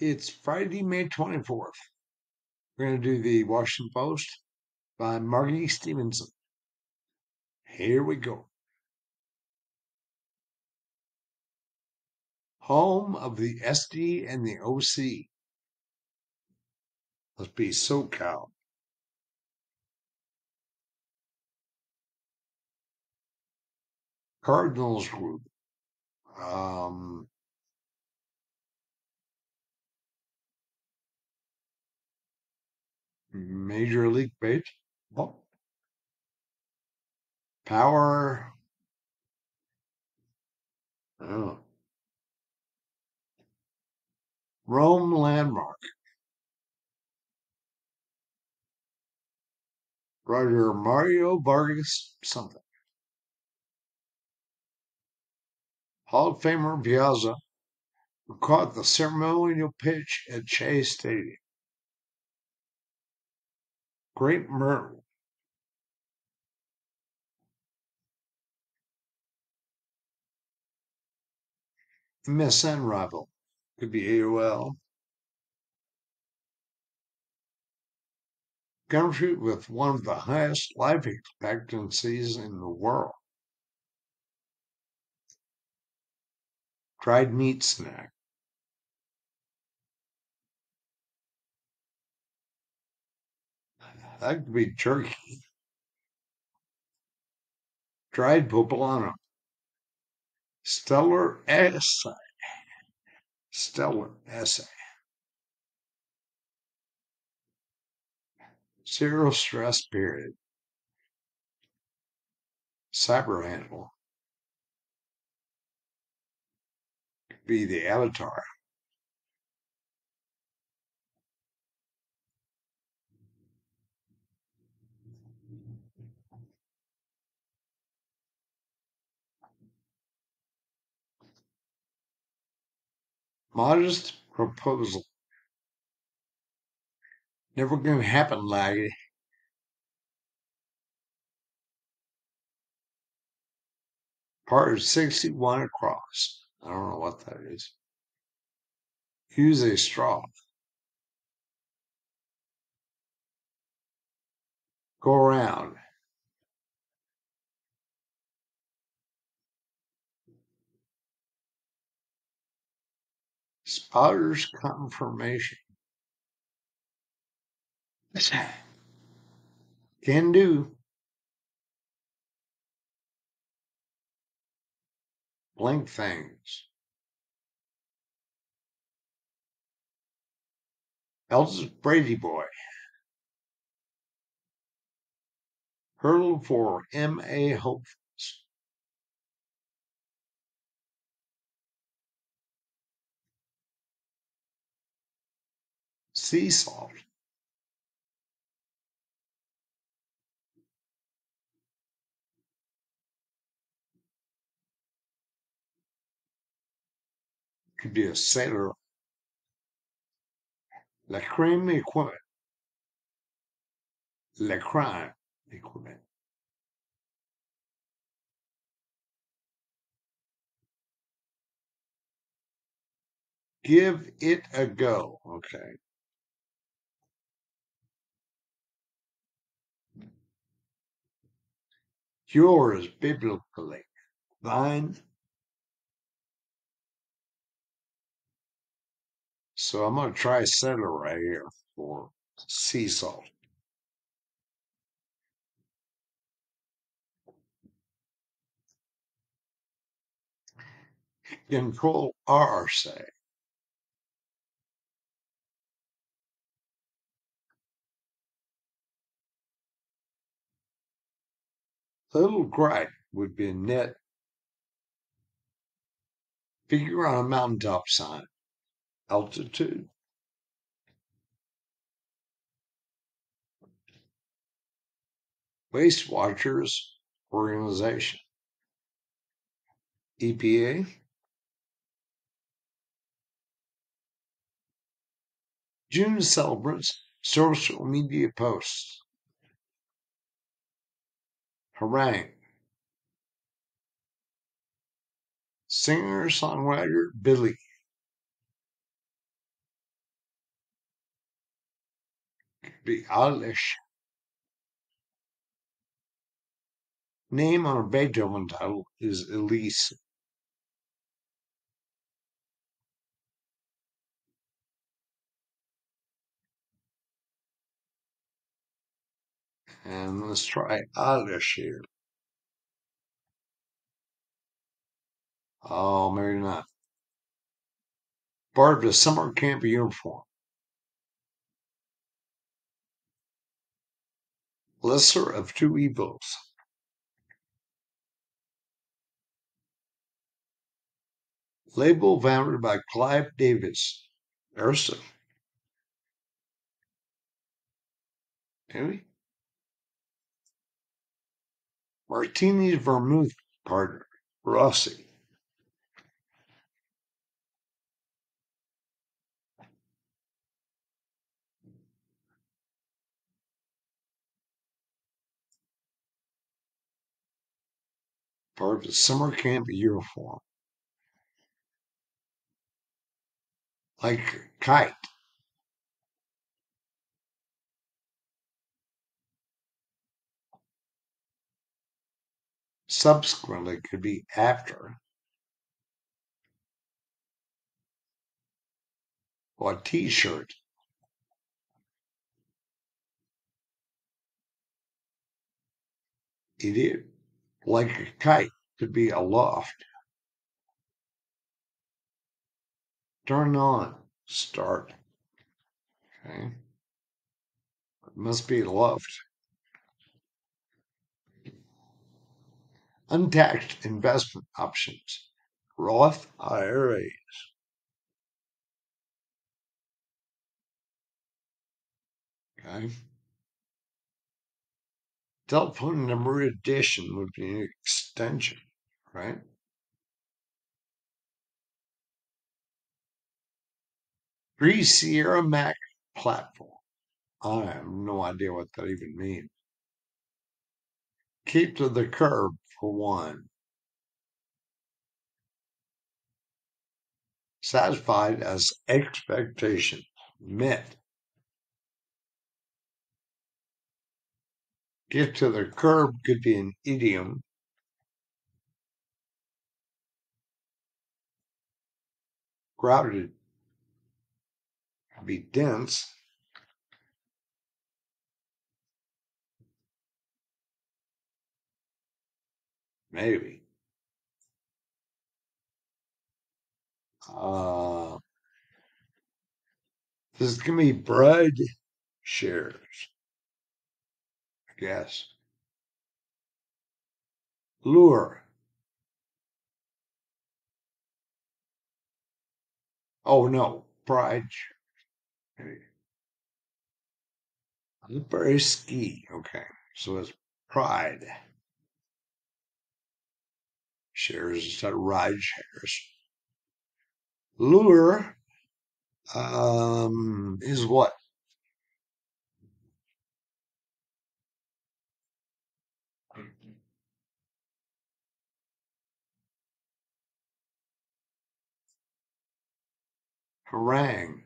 It's Friday, May 24th. We're going to do the Washington Post by Margie Stevenson. Here we go. Home of the SD and the OC. Must be so SoCal. Cardinals Group. Um, Major League Baseball. Power. Oh. Rome Landmark. Writer Mario Vargas something. Hall of Famer Piazza who caught the ceremonial pitch at Shea Stadium. Great Myrtle. MSN rival. Could be AOL. Country with one of the highest life expectancies in the world. Dried meat snack. That could be turkey. Dried poblano. Stellar essay. Stellar essay. Zero stress period. Cyber handle. Could be the avatar. Modest proposal. Never gonna happen, laddie. Part of 61 across. I don't know what that is. Use a straw. Go around. Spotter's confirmation. Can do. Blank things. Elsa's Brady Boy. Hurdle for MA hopefuls. Sea salt. Could be a sailor. La creme equipment. La crime equipment. Give it a go. Okay. Yours biblically. Thine. So I'm going to try right here for sea salt. Control R say. Little gripe would be a net figure on a mountaintop sign. Altitude. Waste Watchers Organization. EPA. June celebrates social media posts. Harangue. Singer songwriter Billy. Be Name on a Beethoven title is Elise. And let's try Eilish here. Oh, maybe not. Of the summer camp uniform. Lesser of two evils. Label founded by Clive Davis. Ersa. Maybe. Martini's vermouth partner, Rossi. Part of the summer camp uniform. Like kite. Subsequently could be after. Or a t-shirt it is Like a kite could be aloft. Turn on. Start. Okay. It must be aloft. Untaxed investment options. Roth IRAs. Okay. Telephone number addition would be an extension, right? Three Sierra Mac platform. I have no idea what that even means. Keep to the curb one. Satisfied as expectation met. Get to the curb could be an idiom. Crowded be dense. Maybe. Uh, this is going to be bread shares, I guess. Lure. Oh, no. Pride. Very ski. Okay. So it's pride. Shares instead of ride shares. Lure um, is what? Harangue.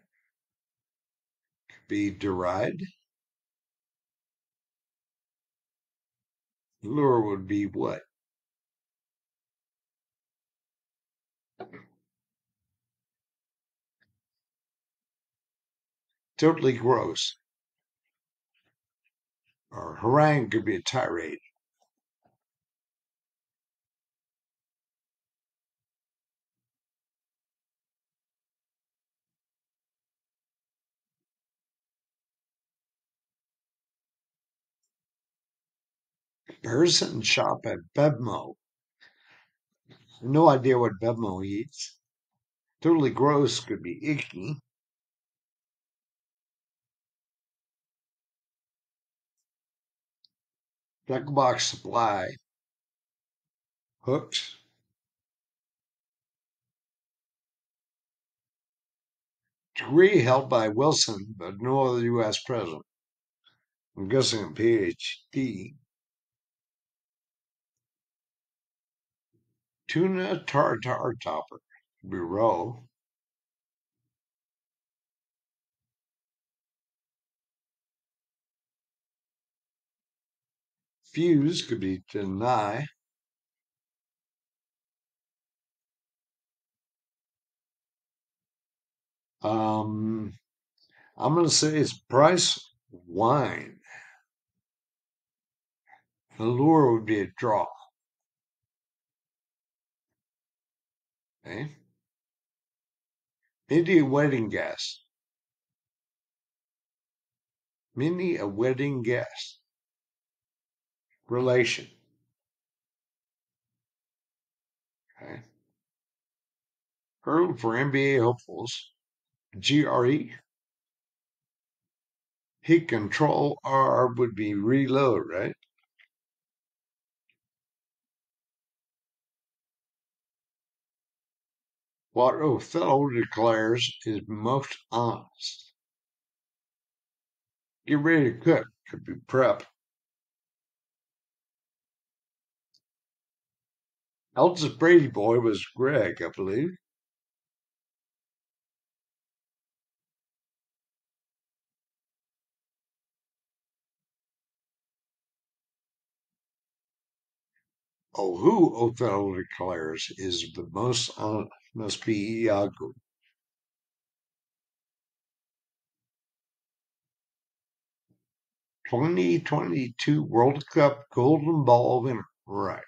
Could be deride. Lure would be what? Totally gross. Or harangue could be a tirade. Comparison shop at Bevmo. No idea what Bevmo eats. Totally gross could be icky. Black box supply. Hooks. Degree held by Wilson, but no other U.S. president. I'm guessing a PhD. tuna tartar topper, bureau, fuse could be deny. Um, I'm going to say it's price wine. The lure would be a draw. Okay. Maybe a wedding guest. Many a wedding guest. Relation. Okay. Hurdle for NBA hopefuls. GRE. Heat control R would be reload, right? What Othello declares is most honest. Get ready to cook could be prep. Eldest Brady boy was Greg, I believe. Oh, who Othello declares is the most honest must be Iago. Twenty twenty two World Cup Golden Ball winner. Right.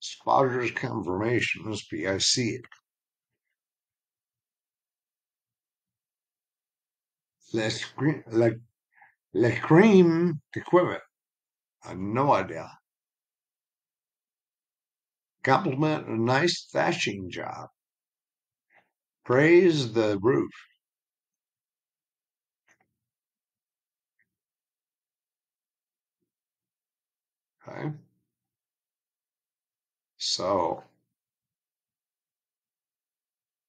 Spotter's confirmation must be I see it. Les Le, Le Cream equipment. I have no idea. Compliment a nice thatching job. Praise the roof. Okay. So,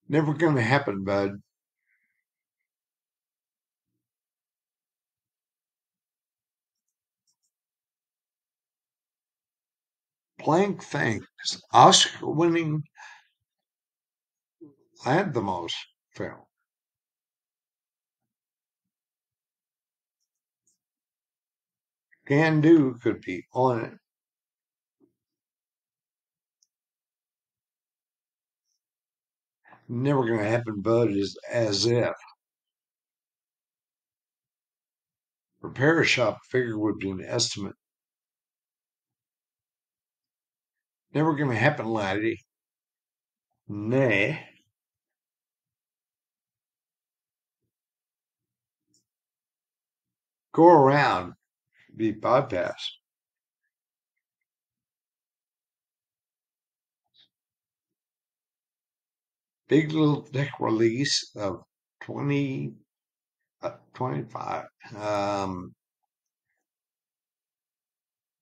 never going to happen, bud. Plank thanks Oscar winning most film. Can do could be on it. Never gonna happen, but is as if. Repair shop figure would be an estimate. Never gonna happen, laddie. Nay. Go around, be bypassed. Big little deck release of 20, uh, 25. Um,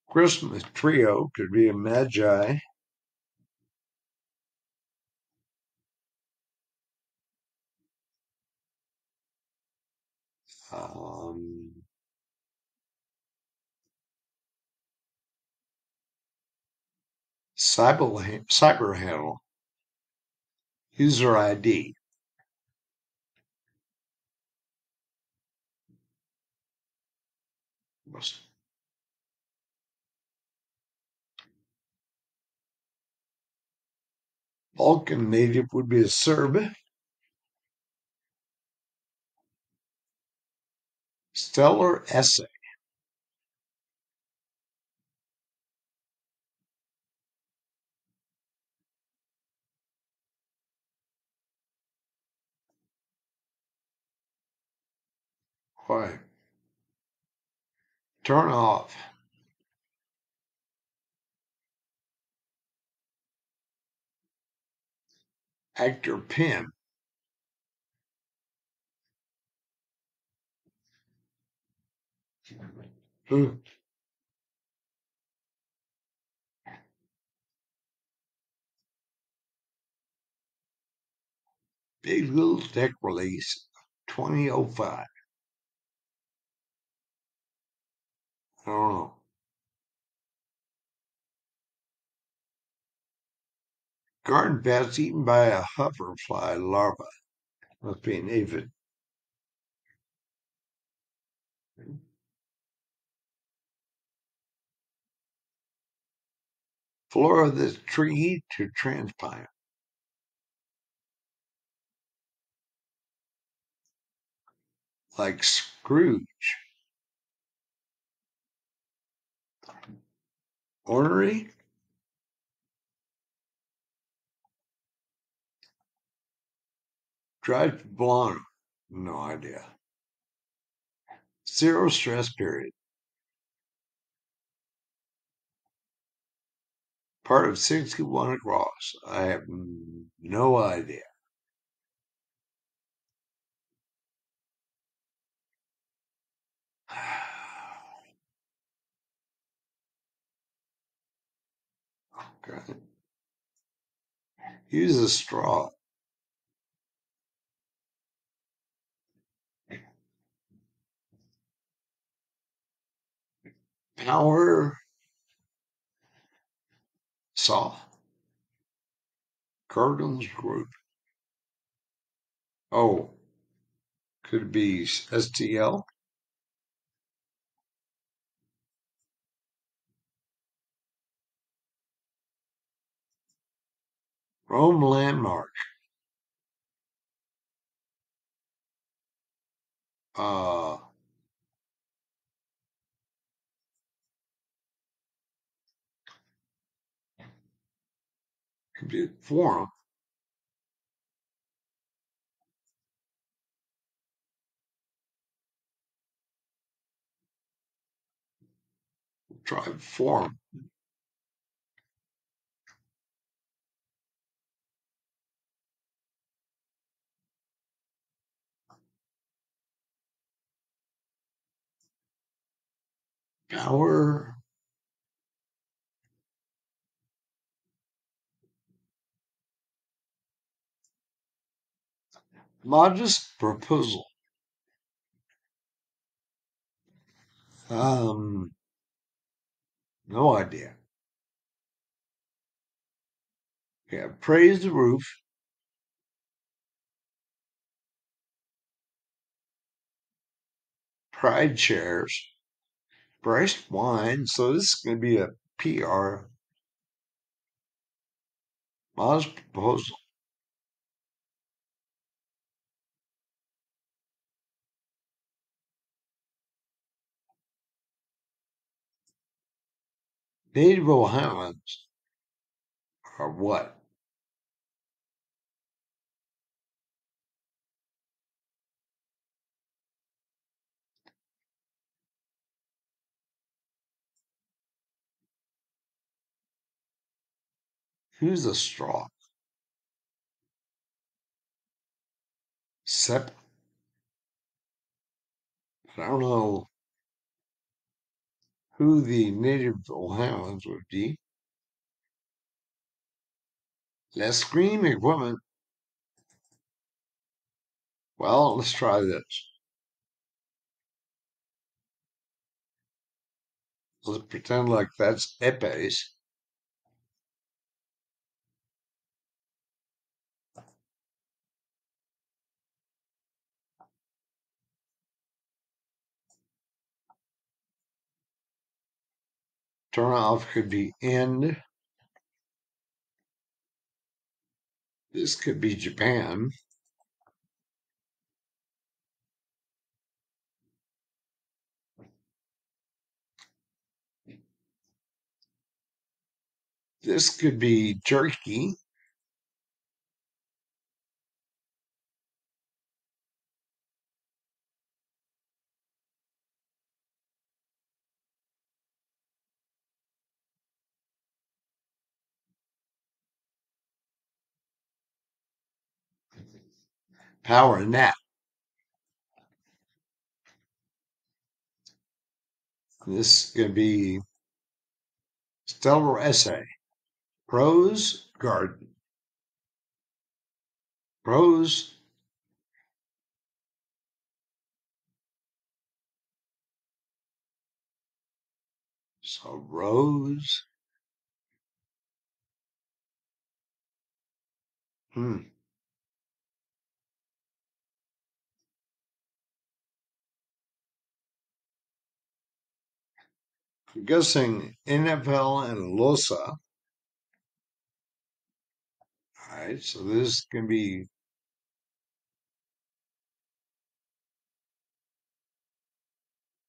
Christmas trio could be a magi. Um, cyber, cyber handle user ID Balkan native would be a Serb. Stellar essay. Why? Turn off. Actor pin. Who? Hmm. Big Little Tech release 2005. I don't know. Garden bats eaten by a hoverfly larva. Must be an aphid. Floor of the tree to transplant. Like Scrooge. Ornery? Drive blonde. No idea. Zero stress period. Part of 61 across. I have no idea. Okay. Use a straw. Power saw. Cardinals group. Oh, could be STL? Rome landmark. Uh, could forum. Try forum. Power modest proposal. Um, no idea. Yeah, praise the roof. Pride chairs. Briced wine. So this is going to be a PR. Modest proposal. Native Ohioans are what? Who's a straw? Sep. I don't know who the native Ohioans would be. Let's scream equipment. Well, let's try this. Let's pretend like that's epes. Turn off could be end. This could be Japan. This could be Turkey. Power nap. This is going to be stellar essay. Prose garden. Prose so rose. Hmm. Guessing NFL and LOSA. All right, so this can be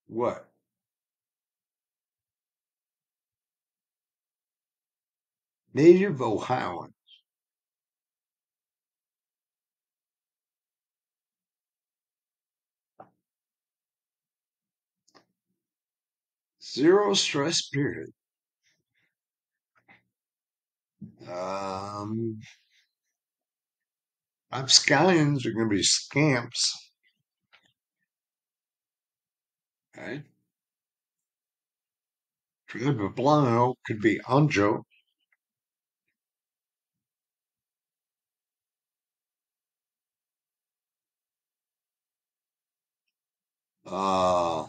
what? Native Ohioan. Zero stress period. Um, rapscallions are going to be scamps. Okay. Triple could be ancho. Uh,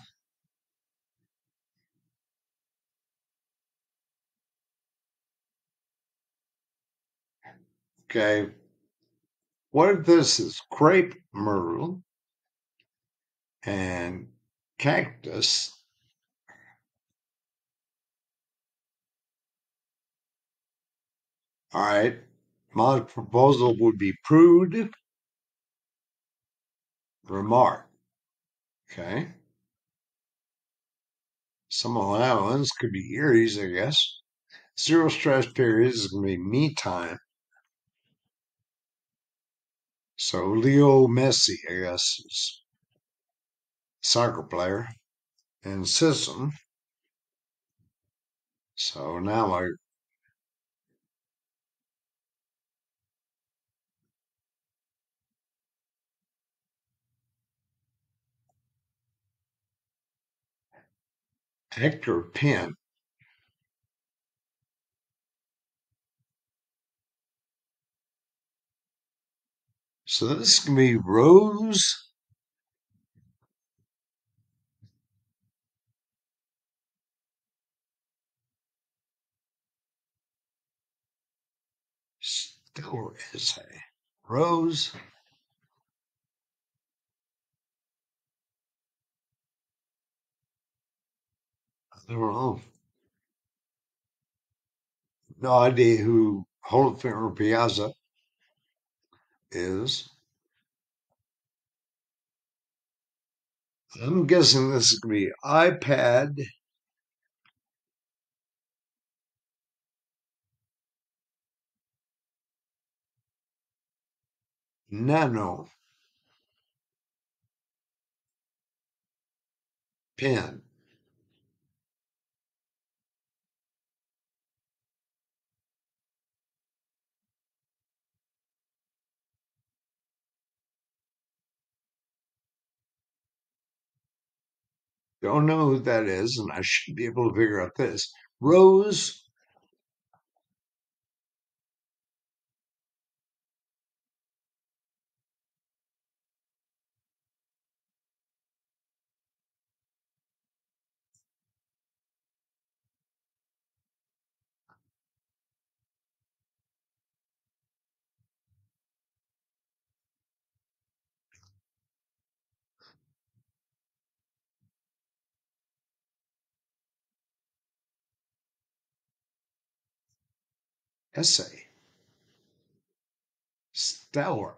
okay. What if this is crepe myrtle and cactus? All right. My proposal would be prude remark. Okay. Some allowance could be Eries, I guess. Zero stress period is going to be me time. So Leo Messi, is soccer player and system. So now I Hector Pin. So this can be Rose is essay. Rose I don't. No idea who Hall of Famer Piazza is. I'm guessing this is going to be iPad Nano pen. Don't know who that is, and I should be able to figure out this. Rose essay. Stellar.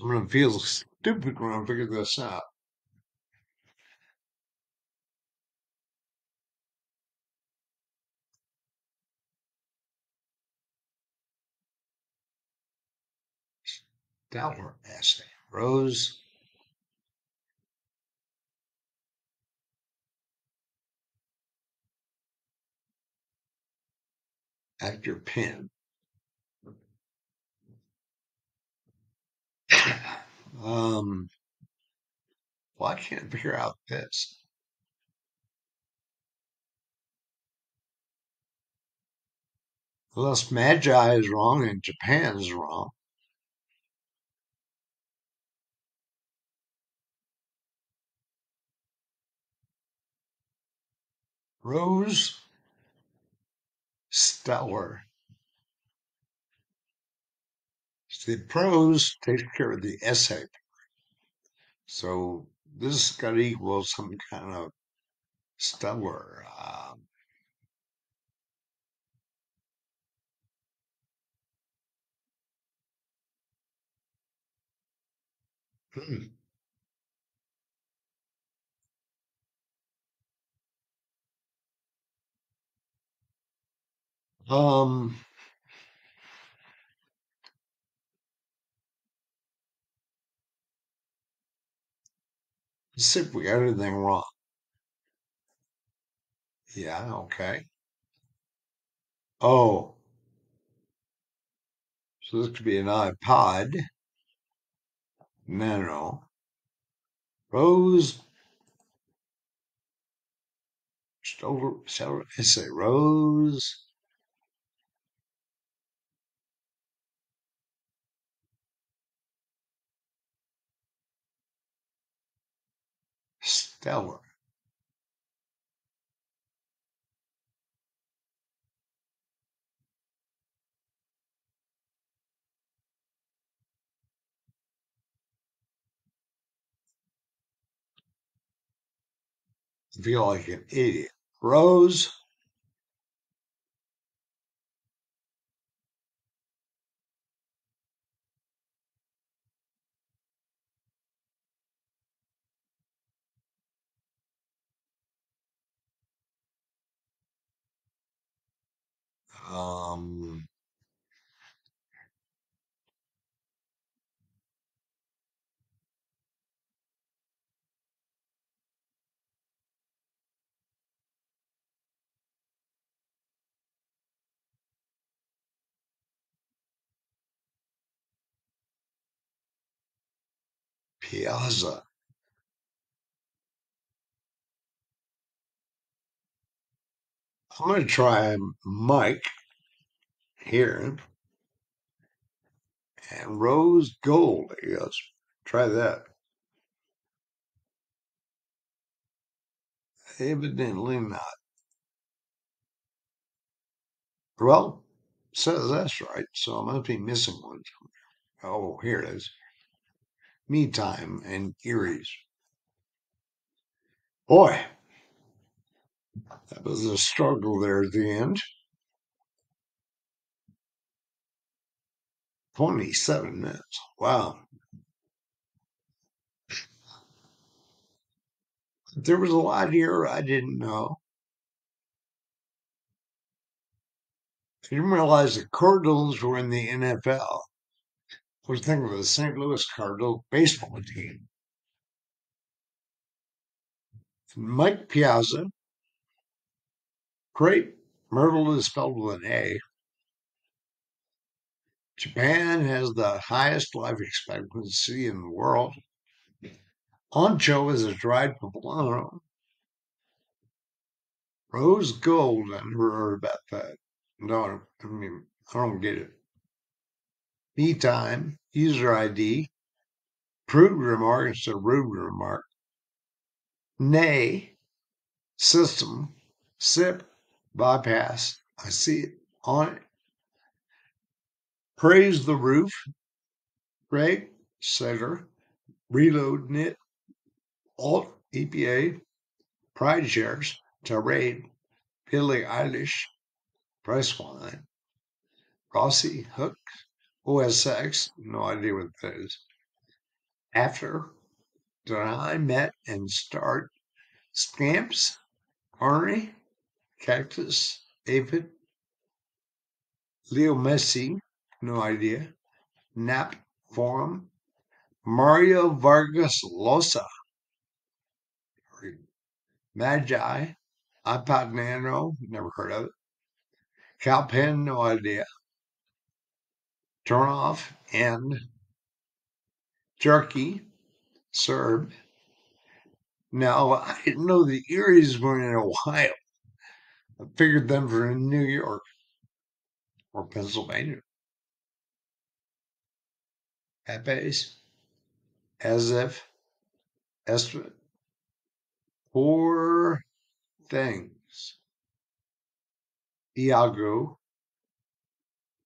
I'm going to feel stupid when I figure this out. Stellar essay. Rose at your pen. um, well, I can't figure out this. Unless Magi is wrong and Japan is wrong. Rose Stellar. The prose takes care of the essay. So this got to equal some kind of stellar. Um, hmm. Um, see if we got anything wrong. Yeah, okay. Oh, so this could be an iPod Nano. Rose Stover, I say Rose Stellar. I feel like an idiot. Rose um Piazza. I'm going to try Mike here and rose gold. Yes, try that. Evidently not. Well, says that's right, so I must be missing one somewhere. Oh, here it is. Me time and Erie's. Boy, that was a struggle there at the end. 27 minutes. Wow. There was a lot here I didn't know. I didn't realize the Cardinals were in the NFL. I was thinking of the St. Louis Cardinal baseball team. Mike Piazza. Great. Myrtle is spelled with an A. Japan has the highest life expectancy in the world. Ancho is a dried poblano. Rose gold. I never heard about that. No, I mean, I don't get it. Me time, user ID, prude remark instead of rude remark. Nay, system, SIP, bypass. I see it on it. Praise the roof. Greg, Setter, Reload Knit, Alt EPA, Pride Shares, Tirade, Billie Eilish, Priceline, Rossi, Hook, OSX, no idea what that is. After, Deny, Met, and Start, Scamps, Arnie, Cactus, Aphid, Leo Messi, no idea. Nap Forum, Mario Vargas Llosa, Magi, iPod Nano, never heard of it. Kal Penn, no idea. Turn off and Jerky, Serb. Now, I didn't know the Eries were in Ohio. I figured them were in New York or Pennsylvania. Epes, as if, estimate, four things. Iago,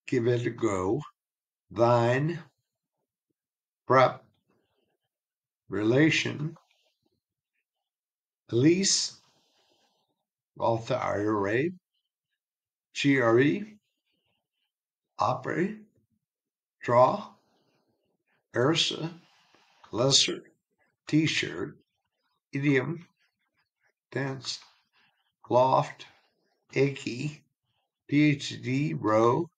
give it a go. Thine, prep, relation, lease, Roth IRA, GRE, Opry, Draw, Ursa, Lesser, T-shirt, Idiom, Dance, Loft, Achy, PhD, Row,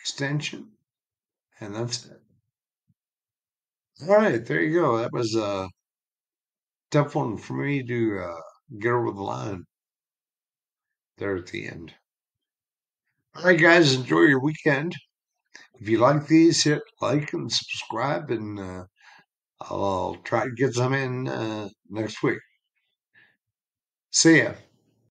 Extension, and that's it. All right, there you go. That was a tough one for me to uh, get over the line there at the end. All right, guys, enjoy your weekend. If you like these, hit like and subscribe, and uh, I'll try to get some in uh, next week. See ya.